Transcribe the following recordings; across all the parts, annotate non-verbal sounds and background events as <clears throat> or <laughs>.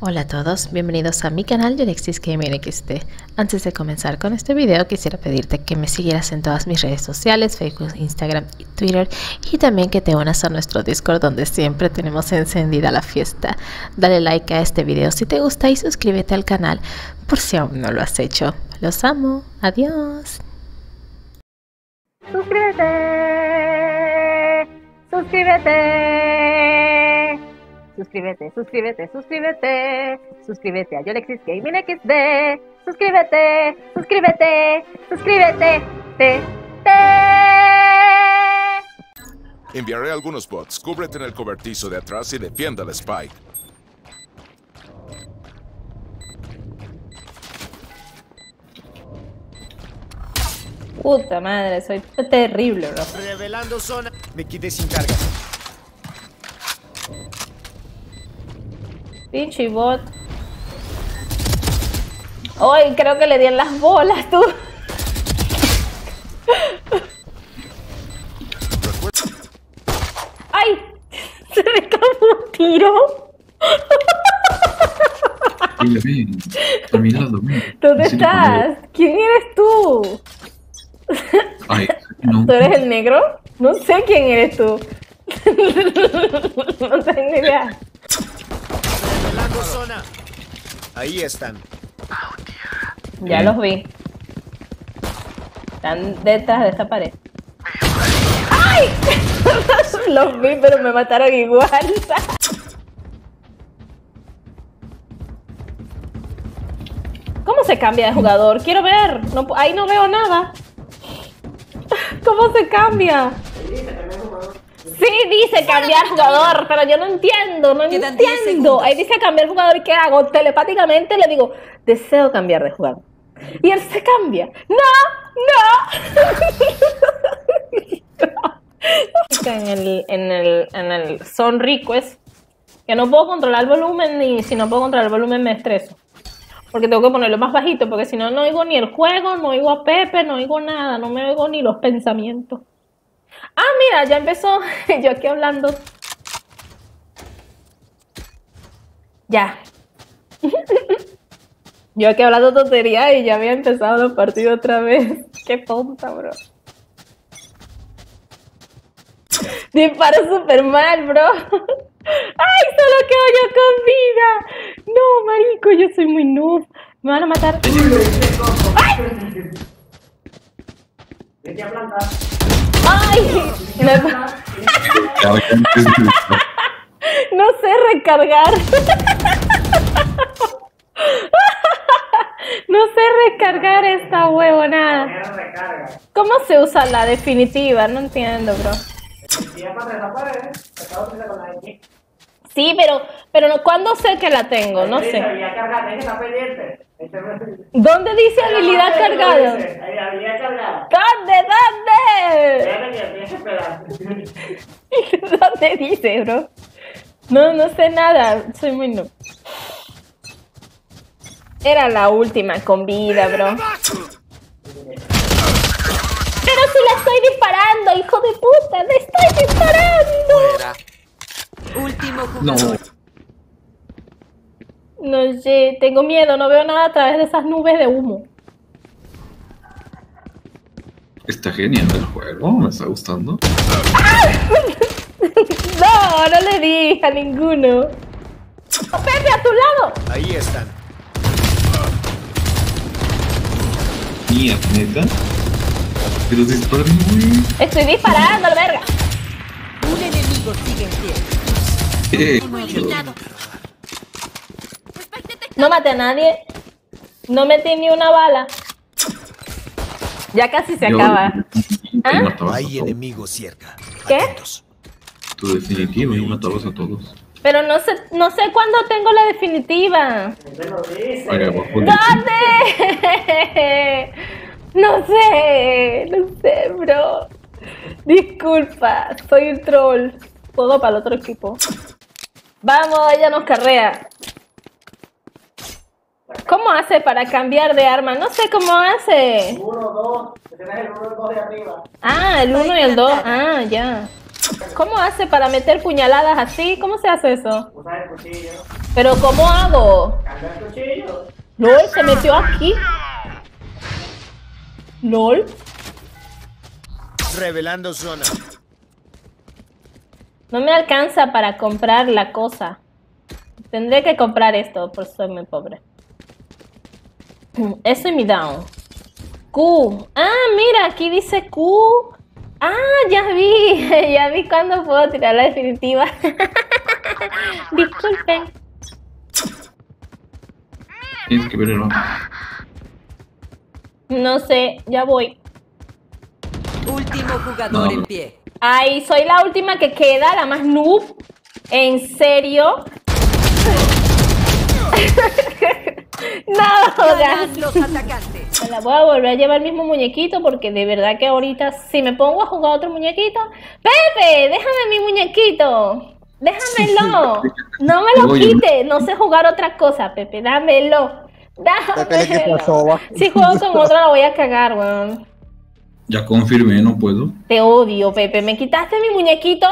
Hola a todos, bienvenidos a mi canal de Alexis Gaming XT. Antes de comenzar con este video quisiera pedirte que me siguieras en todas mis redes sociales, Facebook, Instagram y Twitter y también que te unas a nuestro Discord donde siempre tenemos encendida la fiesta. Dale like a este video si te gusta y suscríbete al canal por si aún no lo has hecho. Los amo, adiós. Suscríbete, suscríbete. Suscríbete, suscríbete, suscríbete. Suscríbete a Yolexis Gaming XD. Suscríbete, suscríbete, suscríbete. Te, te. Enviaré algunos bots. Cúbrete en el cobertizo de atrás y defienda al Spike. Puta madre, soy terrible, bro. Revelando zona. Me quité sin carga. Pinche bot. Hoy creo que le di en las bolas, tú. ¡Ay! Se me acabó un tiro. ¿Dónde estás? ¿Quién eres tú? Ay, no. ¿Tú eres el negro? No sé quién eres tú. <laughs> no tengo idea. Revelando zona. Ahí están. Ya los vi. Están detrás de esta pared. ¡Ay! <laughs> los vi, pero me mataron igual. <laughs> ¿Cómo se cambia de jugador? Quiero ver. No ahí no veo nada. <laughs> ¿Cómo se cambia? Sí, dice cambiar jugador, pero yo no entiendo, no Quedan 10 entiendo. Ahí dice cambiar jugador y ¿qué hago? Telepáticamente le digo, deseo cambiar de jugador. Y él se cambia. ¡No! ¡No! <laughs> en el, en el, en el son request que no puedo controlar el volumen y si no puedo controlar el volumen me estreso. Porque tengo que ponerlo más bajito, porque si no, no oigo ni el juego, no oigo a Pepe, no oigo nada, no me oigo ni los pensamientos. Ah, mira, ya empezó. <laughs> Yo aquí hablando. Ya. <laughs> Yo aquí hablando tontería y ya había empezado el partido otra vez. <laughs> Qué tonta, bro. Disparo súper mal, bro. ¡Ay, solo quedo yo con vida! No, marico, yo soy muy noob. Me van a matar. ¡Ay! De- No sé recargar. No sé recargar esta huevonada. ¿Cómo se usa la definitiva? No entiendo, bro. Sí, pero, pero no, ¿cuándo sé que la tengo? No sé. ¿Dónde dice habilidad cargada? ¿Dónde? ¿Dónde? <laughs> ¿Dónde dice, bro? No, no sé nada. Soy muy noob. Era la última con vida, bro. Pero si la estoy disparando, hijo de puta, le estoy disparando. Último No, jugador. No sé, tengo miedo, no veo nada a través de esas nubes de humo. está genial el juego, me está gustando. <laughs> No, no le di a ninguno. Oh, Pepe, a tu lado. Ahí están. Mía, neta. Pero disparan. Estoy disparando, la verga. Un enemigo sigue en pie. No maté a nadie. No metí ni una bala. Ya casi se yo- acaba. ¿Ah? Hay enemigos cerca. ¿Qué? Atentos. Tu definitiva y matabas a todos. Pero no sé, no sé cuándo tengo la definitiva. ¿Dónde? No sé, no sé, bro. Disculpa, soy un troll. Juego para el otro equipo. Vamos, ella nos carrea. ¿Cómo hace para cambiar de arma? No sé cómo hace. Uno, dos, que tienes el uno y el dos de arriba. Ah, el 1 y el 2. Ah, ya. ¿Cómo hace para meter puñaladas así? ¿Cómo se hace eso? Pero ¿cómo hago? LOL, se metió aquí. LOL. Revelando zona. No me alcanza para comprar la cosa. Tendré que comprar esto, por soy muy pobre. <clears throat> Eso y mi down. Q. Ah, mira, aquí dice Q. Ah, ya vi. <laughs> Ya vi cuándo puedo tirar la definitiva. <laughs> Disculpen. Tienes que No sé, ya voy. Último jugador No. en pie. Ay, soy la última que queda, la más noob. ¿En serio? <laughs> no, jodas. los atacantes. Me la voy a volver a llevar el mismo muñequito porque de verdad que ahorita si me pongo a jugar otro muñequito. Pepe, déjame mi muñequito. Déjamelo. <laughs> No me lo Oye. quites. No sé jugar otra cosa, Pepe. Dámelo. Pepe, ¿qué pasó, Dámelo. Si juego con otra la voy a cagar, weón. Ya confirmé, no puedo. Te odio, Pepe. ¿Me quitaste mi muñequito?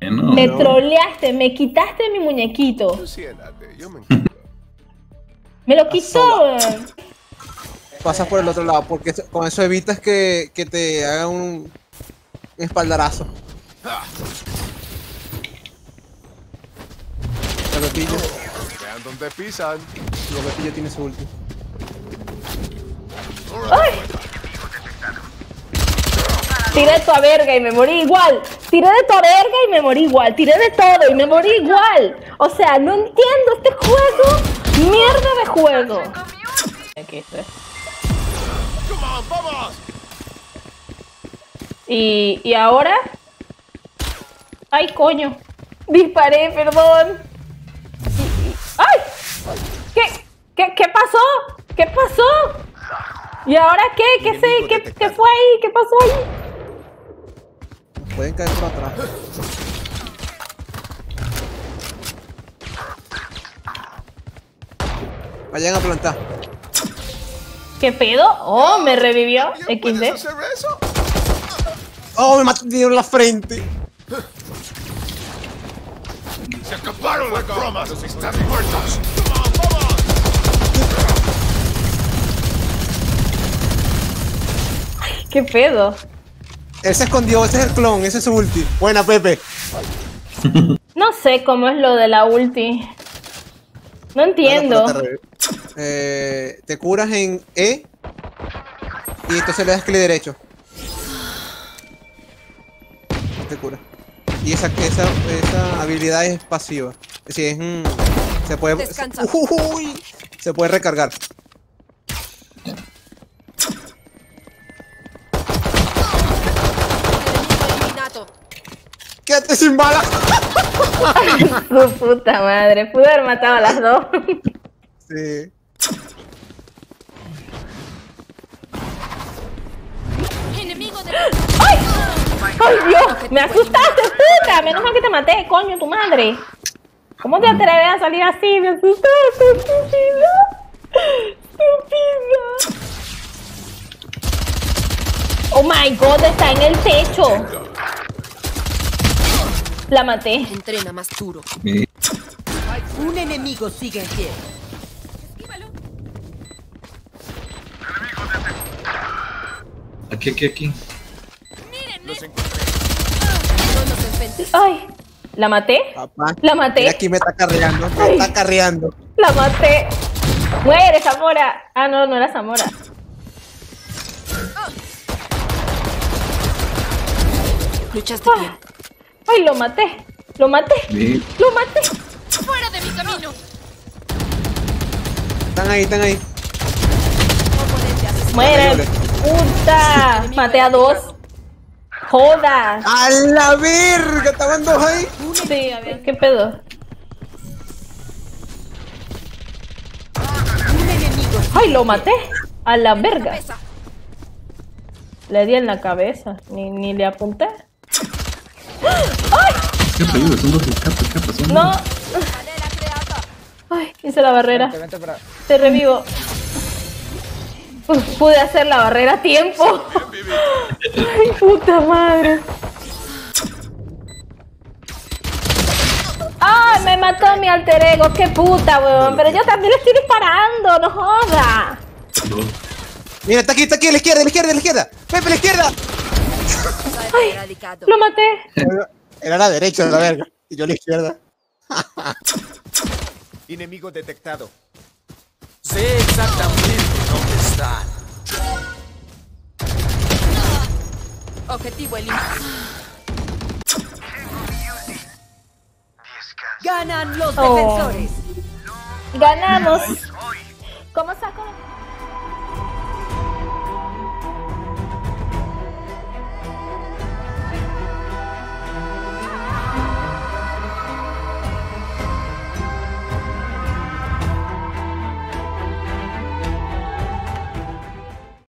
Eh, no. Me troleaste, me quitaste mi muñequito. Siéntate, yo me <laughs> lo quitó. Pasas por el otro lado, porque con eso evitas que, que te haga un, espaldarazo. La Pepillo, Vean dónde pisan. la Pepillo tiene su ulti. Tiré de tu verga y me morí igual. Tiré de tu verga y me morí igual. Tiré de todo y me morí igual. O sea, no entiendo este juego. Mierda de juego. Aquí está. Y, y ahora. Ay, coño. Disparé, perdón. ¡Ay! ¿Qué, qué, qué pasó? ¿Qué pasó? ¿Y ahora qué? ¿Qué, sé? ¿Qué. ¿Qué fue ahí? ¿Qué pasó ahí? Pueden caer por atrás. Vayan a plantar. ¿Qué pedo? Oh, me revivió. ¿Ya puedes XD. hacer eso? ¡Oh, me mató en la frente! Se acabaron las bromas. Están muertos. ¿Qué pedo? Él se escondió, ese es el clon, ese es su ulti. Buena, Pepe. <laughs> No sé cómo es lo de la ulti. No entiendo. Bueno, te, eh, te curas en E y entonces le das clic derecho. Te cura. Y esa, esa, esa habilidad es pasiva. Es decir, es un- se puede. Uy, se puede recargar. ¡Quédate sin bala! Su puta madre. Pude haber matado a las dos. Sí. ¡Ay, Dios! ¡Me asustaste, puta! Menos mal que te maté, coño, tu madre. ¿Cómo te atreves a salir así? Me asustaste, estúpida. Estúpida. Oh my god, está en el techo. La maté. Entrena más duro. Eh, Un enemigo sigue en pie. aquí, aquí, aquí. No nos enfrentes. Ay, la maté. Papá. La maté. Mira, aquí me está carreando, me Ay. está carreando. La maté. Muere, Zamora. Ah, no, no era Zamora. Luchaste Ah. bien. Ay, lo maté. Lo maté. Lo maté. ¡Fuera de mi camino! Están ahí, están ahí. Muere. Vale, Puta. Maté a dos. Jodas. ¡A la verga! Estaban dos ahí. Sí, a ver, ¿qué pedo? Un enemigo. Ay, lo maté. A la verga. Le di en la cabeza. Ni, ni le apunté escapa, ayuda, son. No. Ay, hice la barrera. Te revivo. Pude hacer la barrera a tiempo. Ay, puta madre. ¡Ay, me mató mi alter ego! ¡Qué puta, weón! Pero yo también le estoy disparando, no joda. Mira, está aquí, está aquí, a la izquierda, a la izquierda, a la izquierda. Pepe, a la izquierda. Ay, lo maté. Era la derecha, la verga. Y yo a la izquierda. <laughs> Enemigo detectado. Sé exactamente dónde están. Objetivo eliminado. Ganan los Oh. defensores. Ganamos. ¿Cómo saco?